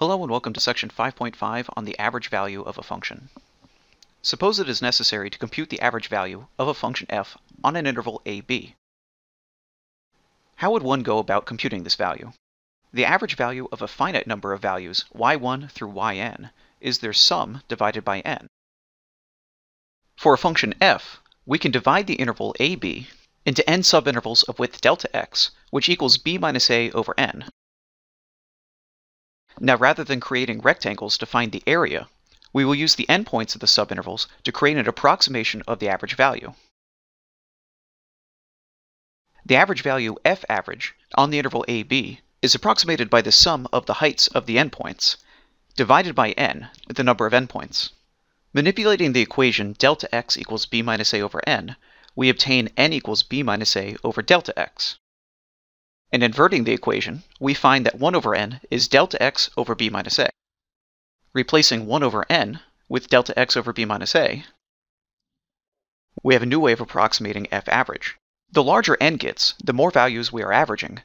Hello and welcome to section 5.5 on the average value of a function. Suppose it is necessary to compute the average value of a function f on an interval ab. How would one go about computing this value? The average value of a finite number of values y1 through yn is their sum divided by n. For a function f, we can divide the interval ab into n subintervals of width delta x, which equals b minus a over n, now rather than creating rectangles to find the area, we will use the endpoints of the subintervals to create an approximation of the average value. The average value f average on the interval ab is approximated by the sum of the heights of the endpoints divided by n, the number of endpoints. Manipulating the equation delta x equals b minus a over n, we obtain n equals b minus a over delta x. And inverting the equation, we find that 1 over n is delta x over b minus a. Replacing 1 over n with delta x over b minus a, we have a new way of approximating f average. The larger n gets, the more values we are averaging.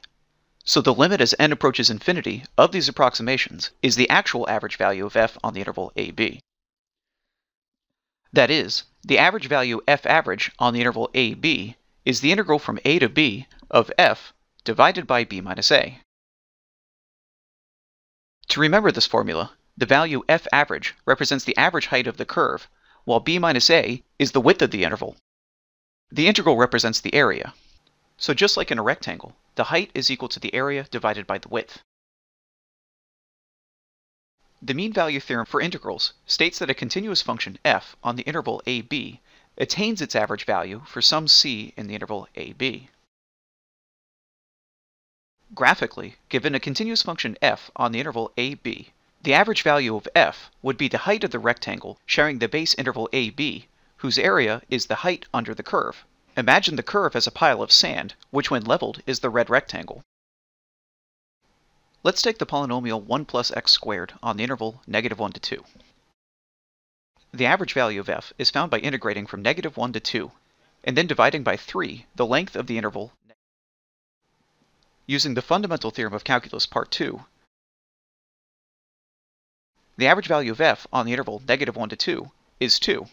So the limit as n approaches infinity of these approximations is the actual average value of f on the interval ab. That is, the average value f average on the interval ab is the integral from a to b of f divided by b minus a. To remember this formula, the value f average represents the average height of the curve, while b minus a is the width of the interval. The integral represents the area. So just like in a rectangle, the height is equal to the area divided by the width. The mean value theorem for integrals states that a continuous function f on the interval ab attains its average value for some c in the interval ab. Graphically, given a continuous function f on the interval ab, the average value of f would be the height of the rectangle sharing the base interval ab, whose area is the height under the curve. Imagine the curve as a pile of sand, which when leveled is the red rectangle. Let's take the polynomial 1 plus x squared on the interval negative 1 to 2. The average value of f is found by integrating from negative 1 to 2, and then dividing by 3 the length of the interval using the fundamental theorem of calculus part 2, the average value of f on the interval negative 1 to 2 is 2.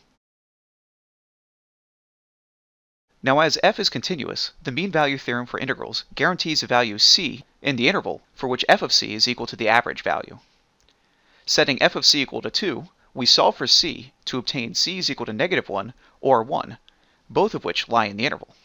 Now as f is continuous, the mean value theorem for integrals guarantees a value c in the interval for which f of c is equal to the average value. Setting f of c equal to 2, we solve for c to obtain c is equal to negative 1 or 1, both of which lie in the interval.